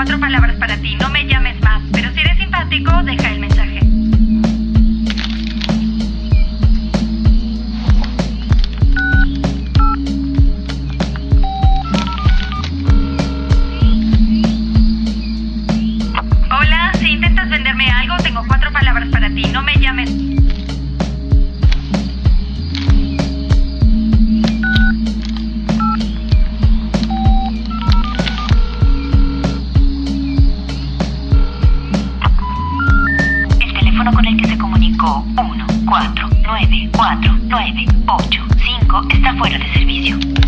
cuatro palabras para ti, no me llames más, pero si eres simpático, deja el mensaje. 9, 4, 9, 8, 5 está fuera de servicio.